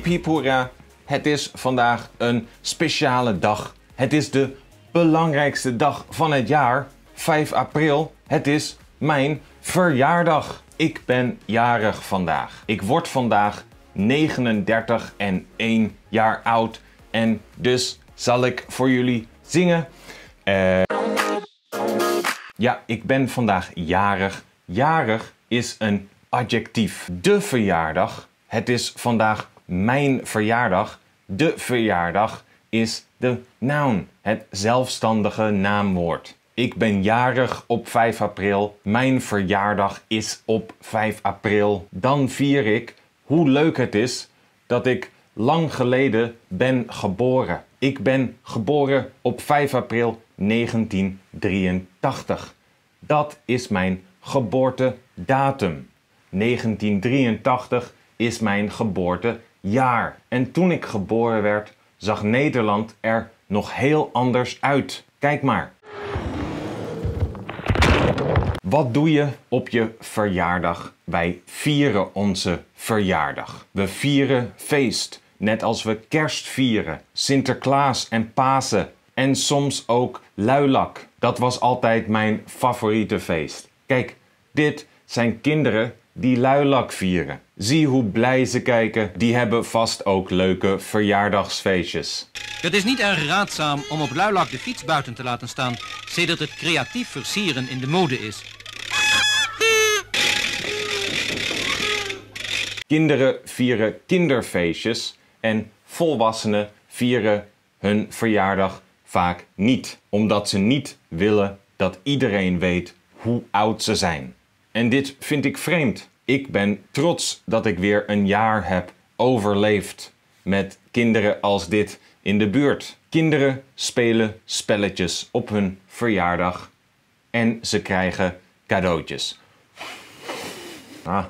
Hip hoera. Het is vandaag een speciale dag. Het is de belangrijkste dag van het jaar. 5 april. Het is mijn verjaardag. Ik ben jarig vandaag. Ik word vandaag 39 en 1 jaar oud. En dus zal ik voor jullie zingen. Eh, ja, ik ben vandaag jarig. Jarig is een adjectief. De verjaardag. Het is vandaag mijn verjaardag. De verjaardag is de noun, het zelfstandige naamwoord. Ik ben jarig op 5 april. Mijn verjaardag is op 5 april. Dan vier ik hoe leuk het is dat ik lang geleden ben geboren. Ik ben geboren op 5 april 1983. Dat is mijn geboortedatum. 1983 is mijn geboortejaar. En toen ik geboren werd, zag Nederland er nog heel anders uit. Kijk maar. Wat doe je op je verjaardag? Wij vieren onze verjaardag. We vieren feest, net als we kerst vieren, Sinterklaas en Pasen en soms ook luilak. Dat was altijd mijn favoriete feest. Kijk, dit zijn kinderen die luilak vieren. Zie hoe blij ze kijken. Die hebben vast ook leuke verjaardagsfeestjes. Het is niet erg raadzaam om op luilak de fiets buiten te laten staan, sedert het creatief versieren in de mode is. Kinderen vieren kinderfeestjes en volwassenen vieren hun verjaardag vaak niet, omdat ze niet willen dat iedereen weet hoe oud ze zijn. En dit vind ik vreemd. Ik ben trots dat ik weer een jaar heb overleefd met kinderen als dit in de buurt. Kinderen spelen spelletjes op hun verjaardag en ze krijgen cadeautjes. Ah.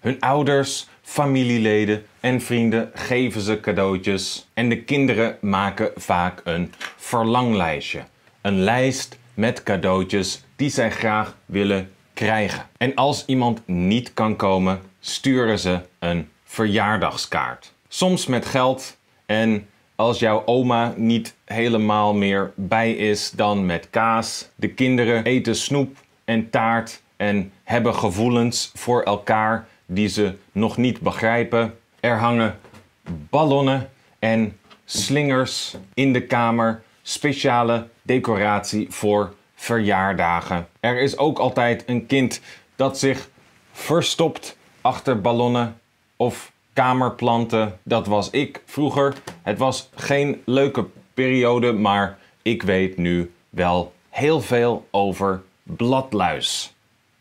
Hun ouders, familieleden en vrienden geven ze cadeautjes en de kinderen maken vaak een verlanglijstje. Een lijst met cadeautjes die zij graag willen krijgen. En als iemand niet kan komen, sturen ze een verjaardagskaart. Soms met geld en als jouw oma niet helemaal meer bij is, dan met kaas. De kinderen eten snoep en taart en hebben gevoelens voor elkaar die ze nog niet begrijpen. Er hangen ballonnen en slingers in de kamer, speciale decoratie voor verjaardagen. Er is ook altijd een kind dat zich verstopt achter ballonnen of kamerplanten. Dat was ik vroeger. Het was geen leuke periode, maar ik weet nu wel heel veel over bladluis.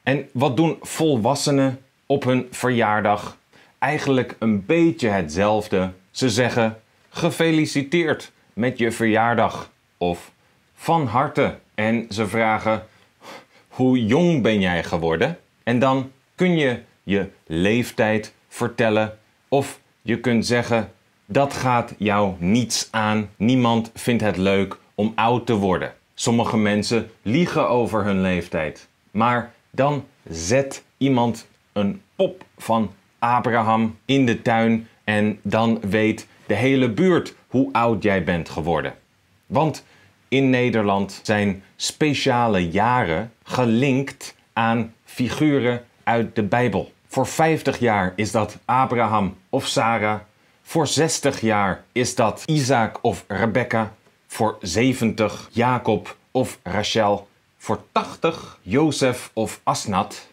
En wat doen volwassenen op hun verjaardag? Eigenlijk een beetje hetzelfde. Ze zeggen gefeliciteerd met je verjaardag of van harte. En ze vragen hoe jong ben jij geworden? En dan kun je je leeftijd vertellen of je kunt zeggen dat gaat jou niets aan. Niemand vindt het leuk om oud te worden. Sommige mensen liegen over hun leeftijd. Maar dan zet iemand een pop van Abraham in de tuin en dan weet de hele buurt hoe oud jij bent geworden. Want in Nederland zijn speciale jaren gelinkt aan figuren uit de Bijbel. Voor 50 jaar is dat Abraham of Sarah. Voor 60 jaar is dat Isaac of Rebecca. Voor 70 Jacob of Rachel. Voor 80 Jozef of Asnat.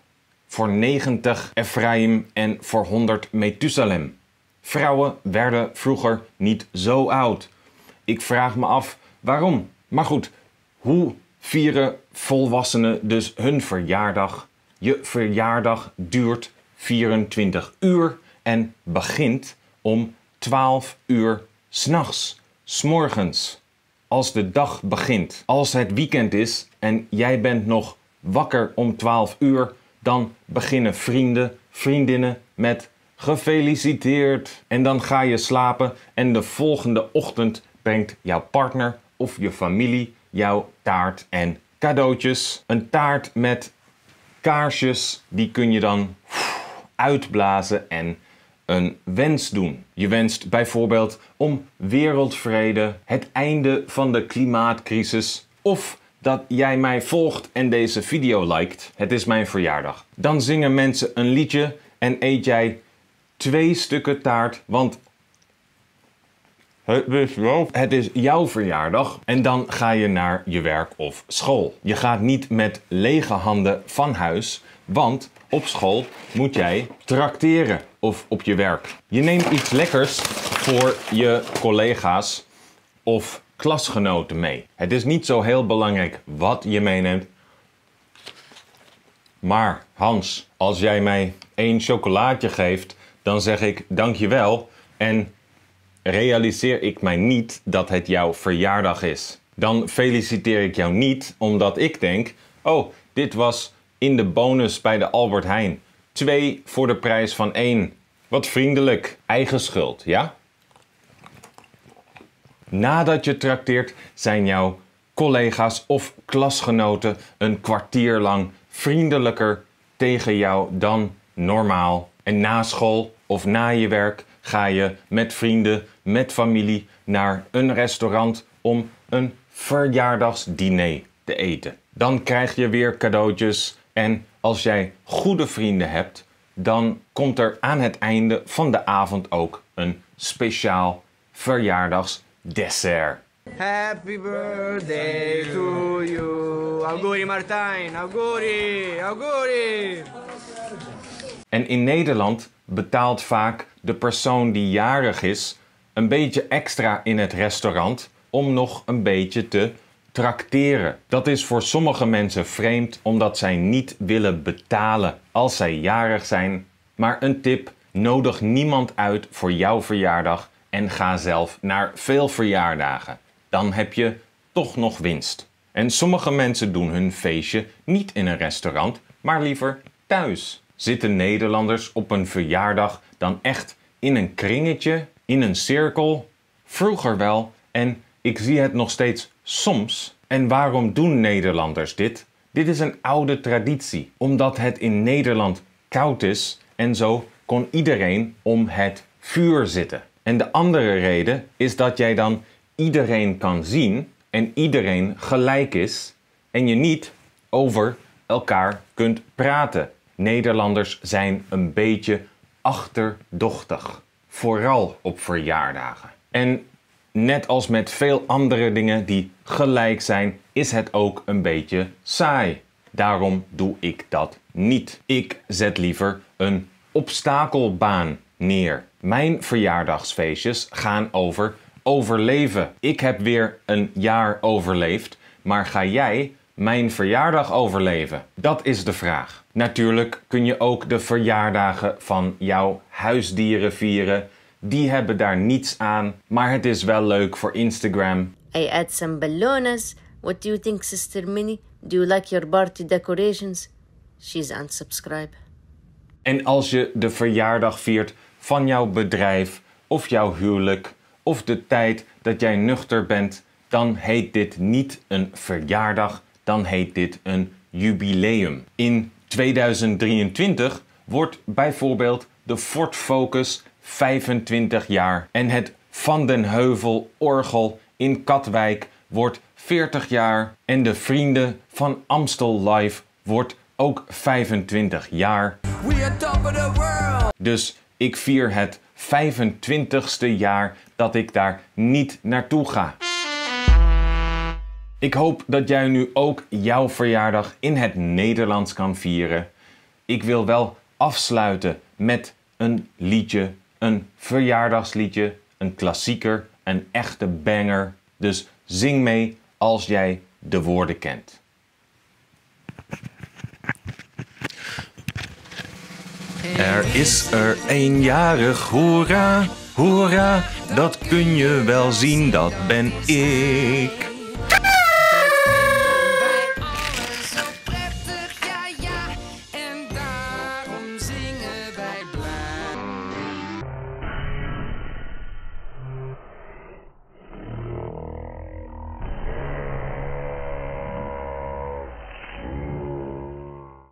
Voor 90 Ephraim en voor 100 Methusalem. Vrouwen werden vroeger niet zo oud. Ik vraag me af waarom. Maar goed, hoe vieren volwassenen dus hun verjaardag? Je verjaardag duurt 24 uur en begint om 12 uur s'nachts, s'morgens. Als de dag begint, als het weekend is en jij bent nog wakker om 12 uur, dan beginnen vrienden, vriendinnen met gefeliciteerd. En dan ga je slapen en de volgende ochtend brengt jouw partner of je familie jouw taart en cadeautjes. Een taart met kaarsjes, die kun je dan uitblazen en een wens doen. Je wenst bijvoorbeeld om wereldvrede, het einde van de klimaatcrisis of dat jij mij volgt en deze video liked. Het is mijn verjaardag. Dan zingen mensen een liedje en eet jij twee stukken taart, want het is, het is jouw verjaardag en dan ga je naar je werk of school. Je gaat niet met lege handen van huis, want op school moet jij trakteren of op je werk. Je neemt iets lekkers voor je collega's of klasgenoten mee. Het is niet zo heel belangrijk wat je meeneemt. Maar Hans, als jij mij één chocolaatje geeft, dan zeg ik dankjewel en realiseer ik mij niet dat het jouw verjaardag is. Dan feliciteer ik jou niet omdat ik denk: oh, dit was in de bonus bij de Albert Heijn. Twee voor de prijs van één. Wat vriendelijk. Eigen schuld, ja? Nadat je trakteert zijn jouw collega's of klasgenoten een kwartier lang vriendelijker tegen jou dan normaal. En na school of na je werk ga je met vrienden, met familie naar een restaurant om een verjaardagsdiner te eten. Dan krijg je weer cadeautjes en als jij goede vrienden hebt, dan komt er aan het einde van de avond ook een speciaal verjaardagsdessert. Happy birthday to you. Auguri Martijn, auguri, auguri. En in Nederland betaalt vaak de persoon die jarig is een beetje extra in het restaurant om nog een beetje te trakteren. Dat is voor sommige mensen vreemd omdat zij niet willen betalen als zij jarig zijn. Maar een tip: nodig niemand uit voor jouw verjaardag en ga zelf naar veel verjaardagen. Dan heb je toch nog winst. En sommige mensen doen hun feestje niet in een restaurant, maar liever thuis. Zitten Nederlanders op een verjaardag dan echt in een kringetje, in een cirkel? Vroeger wel en ik zie het nog steeds soms. En waarom doen Nederlanders dit? Dit is een oude traditie, omdat het in Nederland koud is en zo kon iedereen om het vuur zitten. En de andere reden is dat jij dan iedereen kan zien en iedereen gelijk is en je niet over elkaar kunt praten. Nederlanders zijn een beetje achterdochtig, vooral op verjaardagen. En net als met veel andere dingen die gelijk zijn, is het ook een beetje saai. Daarom doe ik dat niet. Ik zet liever een obstakelbaan neer. Mijn verjaardagsfeestjes gaan over overleven. Ik heb weer een jaar overleefd, maar ga jij mijn verjaardag overleven? Dat is de vraag. Natuurlijk kun je ook de verjaardagen van jouw huisdieren vieren. Die hebben daar niets aan, maar het is wel leuk voor Instagram. I add some balloons. What do you think, Sister Minnie? Do you like your party decorations? She's unsubscribe. En als je de verjaardag viert van jouw bedrijf of jouw huwelijk of de tijd dat jij nuchter bent, dan heet dit niet een verjaardag, dan heet dit een jubileum. In 2023 wordt bijvoorbeeld de Ford Focus 25 jaar en het Van den Heuvel Orgel in Katwijk wordt 40 jaar en de Vrienden van Amstel Live wordt ook 25 jaar. We are top of the world. Dus ik vier het 25ste jaar dat ik daar niet naartoe ga. Ik hoop dat jij nu ook jouw verjaardag in het Nederlands kan vieren. Ik wil wel afsluiten met een liedje, een verjaardagsliedje, een klassieker, een echte banger. Dus zing mee als jij de woorden kent. Er is er eenjarig, hoera, hoera, dat kun je wel zien, dat ben ik.